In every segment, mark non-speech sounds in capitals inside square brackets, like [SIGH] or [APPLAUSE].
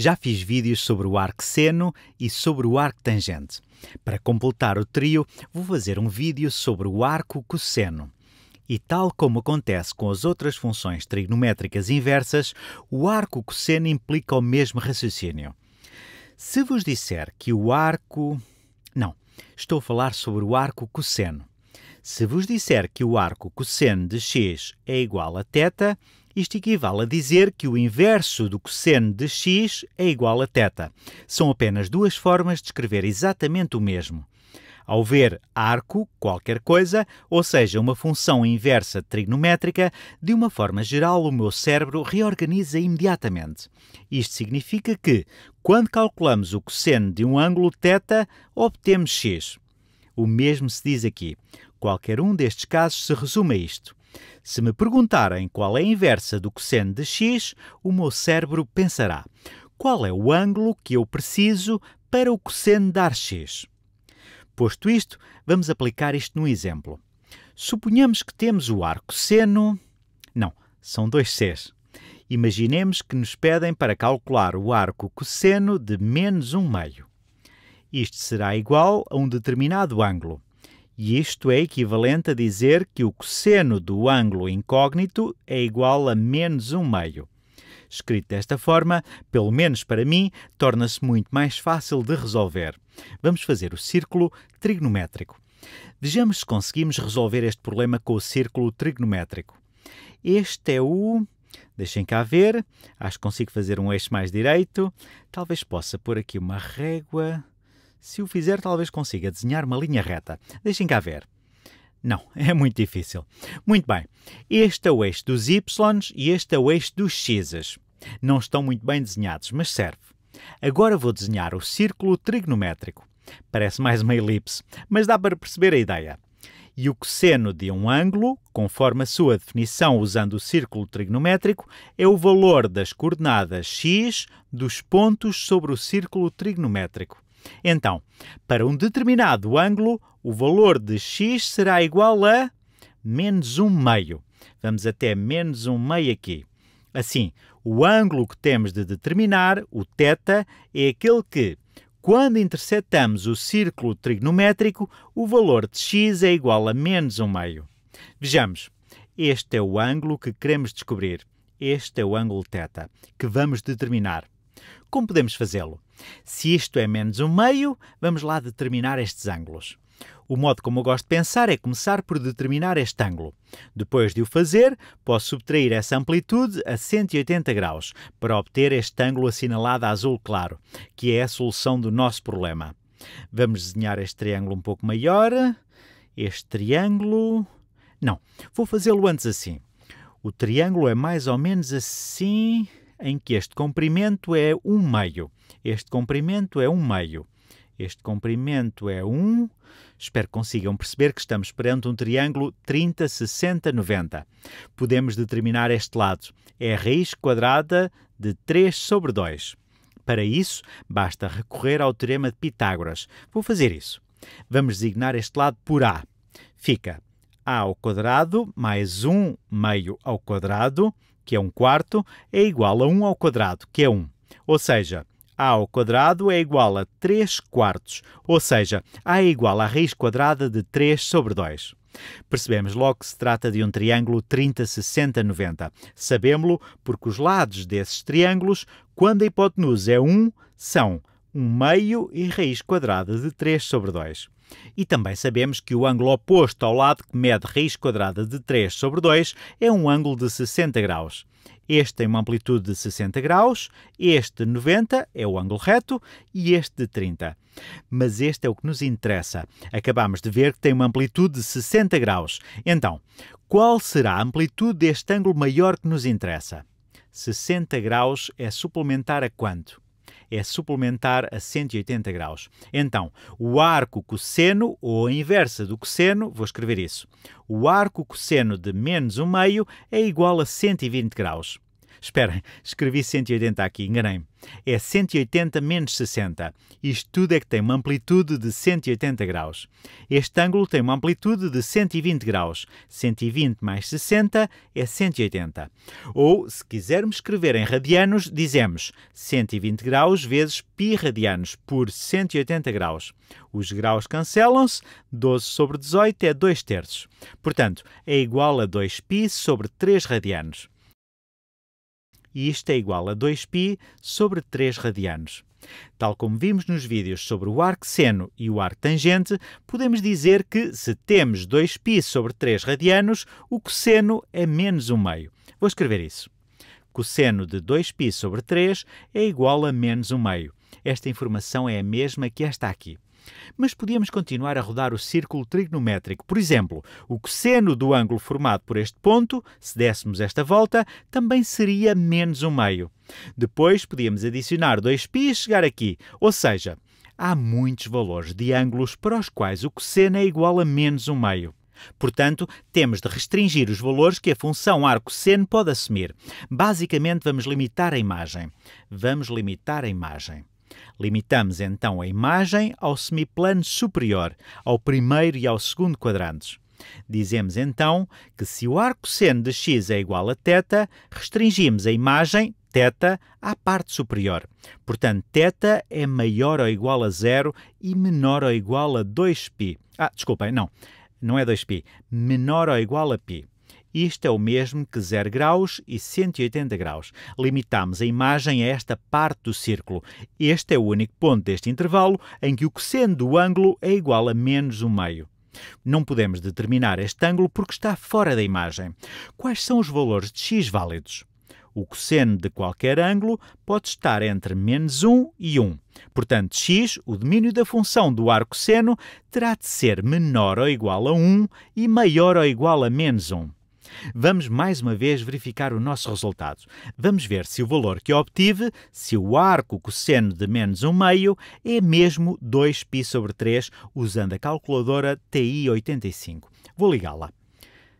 Já fiz vídeos sobre o arco seno e sobre o arco tangente. Para completar o trio, vou fazer um vídeo sobre o arco cosseno. E tal como acontece com as outras funções trigonométricas inversas, o arco cosseno implica o mesmo raciocínio. Se vos disser que o arco. Não, estou a falar sobre o arco cosseno. Se vos disser que o arco cosseno de x é igual a θ, isto equivale a dizer que o inverso do cosseno de x é igual a θ. São apenas duas formas de escrever exatamente o mesmo. Ao ver arco, qualquer coisa, ou seja, uma função inversa trigonométrica, de uma forma geral o meu cérebro reorganiza imediatamente. Isto significa que, quando calculamos o cosseno de um ângulo θ, obtemos x. O mesmo se diz aqui. Qualquer um destes casos se resume a isto. Se me perguntarem qual é a inversa do cosseno de x, o meu cérebro pensará: qual é o ângulo que eu preciso para o cosseno dar x? Posto isto, vamos aplicar isto num exemplo. Suponhamos que temos o arco seno. Não, são dois Cs. Imaginemos que nos pedem para calcular o arco cosseno de menos um meio. Isto será igual a um determinado ângulo. E isto é equivalente a dizer que o cosseno do ângulo incógnito é igual a menos um meio. Escrito desta forma, pelo menos para mim, torna-se muito mais fácil de resolver. Vamos fazer o círculo trigonométrico. Vejamos se conseguimos resolver este problema com o círculo trigonométrico. Este é o. Deixem cá ver. Acho que consigo fazer um eixo mais direito. Talvez possa pôr aqui uma régua. Se o fizer, talvez consiga desenhar uma linha reta. Deixem cá ver. Não, [LAUGHS] é muito difícil. Muito bem. Este é o eixo dos y e este é o eixo dos x's. Não estão muito bem desenhados, mas serve. Agora vou desenhar o círculo trigonométrico. Parece mais uma elipse, mas dá para perceber a ideia. E o cosseno de um ângulo, conforme a sua definição usando o círculo trigonométrico, é o valor das coordenadas x dos pontos sobre o círculo trigonométrico. Então, para um determinado ângulo, o valor de x será igual a menos 1 meio. Vamos até menos 1 meio aqui. Assim, o ângulo que temos de determinar, o θ, é aquele que, quando interceptamos o círculo trigonométrico, o valor de x é igual a menos 1 meio. Vejamos, este é o ângulo que queremos descobrir. Este é o ângulo θ, que vamos determinar. Como podemos fazê-lo? Se isto é menos um meio, vamos lá determinar estes ângulos. O modo como eu gosto de pensar é começar por determinar este ângulo. Depois de o fazer, posso subtrair essa amplitude a 180 graus para obter este ângulo assinalado a azul claro, que é a solução do nosso problema. Vamos desenhar este triângulo um pouco maior. Este triângulo... Não, vou fazê-lo antes assim. O triângulo é mais ou menos assim em que este comprimento é um meio. Este comprimento é um meio. Este comprimento é 1. Espero que consigam perceber que estamos perante um triângulo 30, 60, 90. Podemos determinar este lado. É a raiz quadrada de 3 sobre 2. Para isso, basta recorrer ao teorema de Pitágoras. Vou fazer isso. Vamos designar este lado por A. Fica A ao quadrado mais 1 meio ao quadrado que é um quarto, é igual a 1 ao quadrado, que é 1. Ou seja, a ao quadrado é igual a 3 quartos, ou seja, a é igual à raiz quadrada de 3 sobre 2. Percebemos logo que se trata de um triângulo 30, 60, 90. Sabemos-lo porque os lados desses triângulos, quando a hipotenusa é 1, são 1 meio e raiz quadrada de 3 sobre 2. E também sabemos que o ângulo oposto ao lado que mede raiz quadrada de 3 sobre 2 é um ângulo de 60 graus. Este tem uma amplitude de 60 graus, este de 90 é o ângulo reto e este de 30. Mas este é o que nos interessa. Acabamos de ver que tem uma amplitude de 60 graus. Então, qual será a amplitude deste ângulo maior que nos interessa? 60 graus é suplementar a quanto? É suplementar a 180 graus. Então, o arco cosseno, ou a inversa do cosseno, vou escrever isso. O arco cosseno de menos 1 meio é igual a 120 graus. Esperem, escrevi 180 aqui, enganei-me. É 180 menos 60. Isto tudo é que tem uma amplitude de 180 graus. Este ângulo tem uma amplitude de 120 graus. 120 mais 60 é 180. Ou, se quisermos escrever em radianos, dizemos 120 graus vezes π radianos por 180 graus. Os graus cancelam-se, 12 sobre 18 é 2 terços. Portanto, é igual a 2π sobre 3 radianos e isto é igual a 2π sobre 3 radianos. Tal como vimos nos vídeos sobre o arco seno e o arco tangente, podemos dizer que se temos 2π sobre 3 radianos, o cosseno é menos 1 meio. Vou escrever isso. Cosseno de 2π sobre 3 é igual a menos 1 meio. Esta informação é a mesma que esta aqui. Mas podíamos continuar a rodar o círculo trigonométrico. Por exemplo, o cosseno do ângulo formado por este ponto, se dessemos esta volta, também seria menos um meio. Depois podíamos adicionar 2π e chegar aqui, ou seja, há muitos valores de ângulos para os quais o cosseno é igual a menos um meio. Portanto, temos de restringir os valores que a função arco-seno pode assumir. Basicamente, vamos limitar a imagem. Vamos limitar a imagem. Limitamos então a imagem ao semiplano superior, ao primeiro e ao segundo quadrantes. Dizemos então que se o arco seno de x é igual a θ, restringimos a imagem θ à parte superior. Portanto, θ é maior ou igual a zero e menor ou igual a 2π. Ah, desculpem, não, não é 2π. Menor ou igual a π. Isto é o mesmo que 0 graus e 180 graus. Limitamos a imagem a esta parte do círculo. Este é o único ponto deste intervalo em que o cosseno do ângulo é igual a menos um meio. Não podemos determinar este ângulo porque está fora da imagem. Quais são os valores de x válidos? O cosseno de qualquer ângulo pode estar entre menos 1 e 1. Portanto, x, o domínio da função do arco seno, terá de ser menor ou igual a 1 e maior ou igual a menos 1. Vamos mais uma vez verificar o nosso resultado. Vamos ver se o valor que obtive, se o arco cosseno de menos 1 meio, é mesmo 2π sobre 3, usando a calculadora TI85. Vou ligá-la.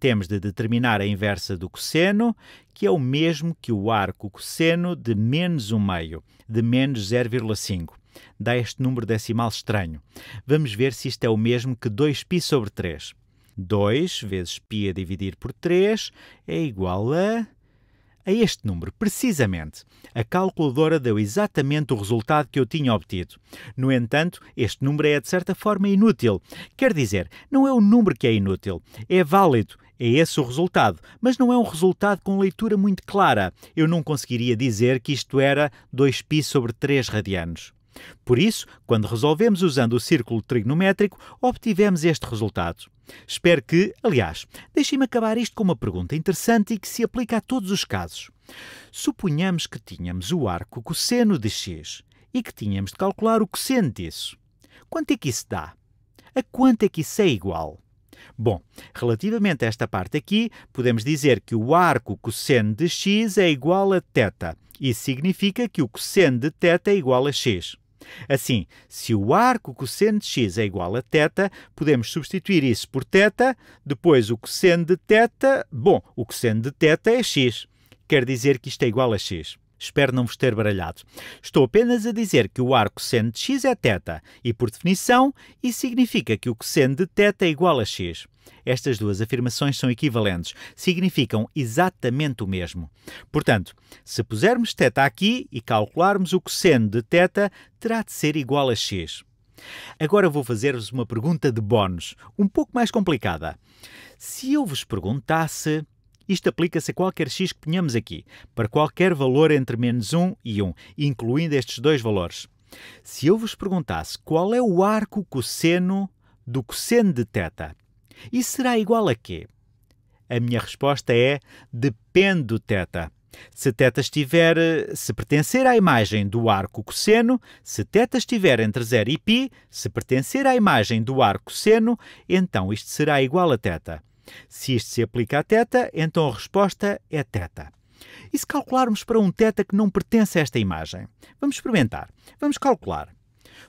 Temos de determinar a inversa do cosseno, que é o mesmo que o arco cosseno de menos 1 meio, de menos 0,5 dá este número decimal estranho. Vamos ver se isto é o mesmo que 2π sobre 3. 2 vezes π a dividir por 3 é igual a a este número, precisamente. A calculadora deu exatamente o resultado que eu tinha obtido. No entanto, este número é de certa forma inútil. Quer dizer, não é o número que é inútil, é válido. É esse o resultado, mas não é um resultado com leitura muito clara. Eu não conseguiria dizer que isto era 2π sobre 3 radianos. Por isso, quando resolvemos usando o círculo trigonométrico, obtivemos este resultado. Espero que, aliás, deixem-me acabar isto com uma pergunta interessante e que se aplica a todos os casos. Suponhamos que tínhamos o arco cosseno de x e que tínhamos de calcular o cosseno disso. Quanto é que isso dá? A quanto é que isso é igual? Bom, relativamente a esta parte aqui, podemos dizer que o arco cosseno de x é igual a θ. Isso significa que o cosseno de θ é igual a x. Assim, se o arco cosseno de x é igual a θ, podemos substituir isso por θ, depois o cosseno de θ, bom, o cosseno de θ é x. Quer dizer que isto é igual a x. Espero não vos ter baralhado. Estou apenas a dizer que o arco cosseno de x é θ e, por definição, isso significa que o cosseno de θ é igual a x. Estas duas afirmações são equivalentes, significam exatamente o mesmo. Portanto, se pusermos θ aqui e calcularmos o cosseno de θ, terá de ser igual a x. Agora vou fazer-vos uma pergunta de bónus, um pouco mais complicada. Se eu vos perguntasse isto aplica-se a qualquer x que ponhamos aqui, para qualquer valor entre menos 1 e 1, incluindo estes dois valores. Se eu vos perguntasse qual é o arco cosseno do cosseno de θ, isso será igual a quê? A minha resposta é depende do θ. Se θ estiver, se pertencer à imagem do arco cosseno, se θ estiver entre 0 e π, se pertencer à imagem do arco cosseno, então isto será igual a θ. Se isto se aplica a θ, então a resposta é θ. E se calcularmos para um θ que não pertence a esta imagem? Vamos experimentar. Vamos calcular.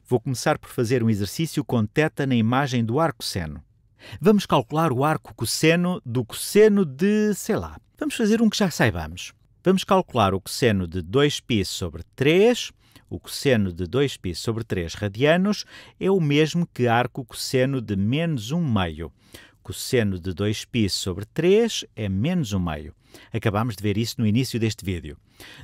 Vou começar por fazer um exercício com θ na imagem do arco seno. Vamos calcular o arco cosseno do cosseno de, sei lá, vamos fazer um que já saibamos. Vamos calcular o cosseno de 2π sobre 3. O cosseno de 2π sobre 3 radianos é o mesmo que arco cosseno de menos 1 meio. Cosseno de 2π sobre 3 é menos 1 meio. Acabámos de ver isso no início deste vídeo.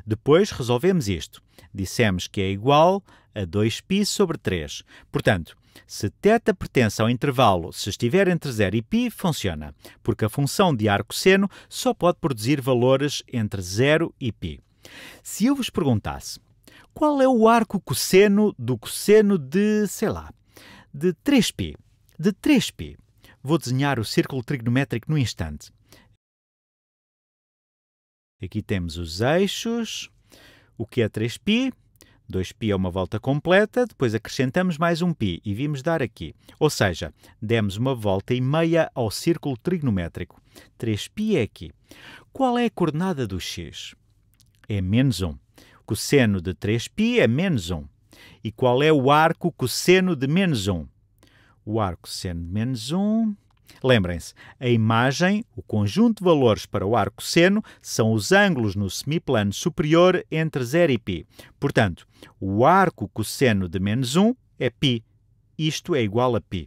Depois resolvemos isto. Dissemos que é igual a 2π sobre 3. Portanto, se θ pertence ao intervalo se estiver entre 0 e π, funciona, porque a função de arco-seno só pode produzir valores entre 0 e π. Se eu vos perguntasse qual é o arco cosseno do cosseno de, sei lá, de 3π, de 3π, vou desenhar o círculo trigonométrico no instante. Aqui temos os eixos, o que é 3π, 2π é uma volta completa, depois acrescentamos mais um π e vimos dar aqui. Ou seja, demos uma volta e meia ao círculo trigonométrico. 3π é aqui. Qual é a coordenada do x? É menos 1. Cosseno de 3π é menos 1. E qual é o arco cosseno de menos 1? O arco seno de menos 1 Lembrem-se, a imagem, o conjunto de valores para o arco seno, são os ângulos no semiplano superior entre 0 e π. Portanto, o arco cosseno de menos 1 é π. Isto é igual a π.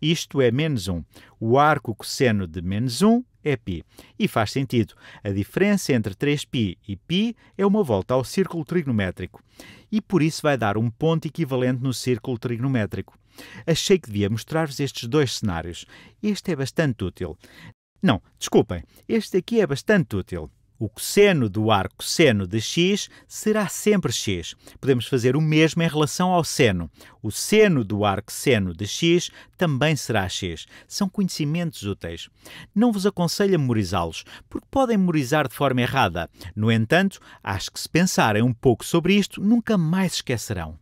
Isto é menos 1. O arco cosseno de menos 1 é π. E faz sentido. A diferença entre 3π e π é uma volta ao círculo trigonométrico. E por isso vai dar um ponto equivalente no círculo trigonométrico. Achei que devia mostrar-vos estes dois cenários. Este é bastante útil. Não, desculpem, este aqui é bastante útil. O cosseno do arco seno de x será sempre x. Podemos fazer o mesmo em relação ao seno. O seno do arco seno de x também será x. São conhecimentos úteis. Não vos aconselho a memorizá-los, porque podem memorizar de forma errada. No entanto, acho que se pensarem um pouco sobre isto, nunca mais esquecerão.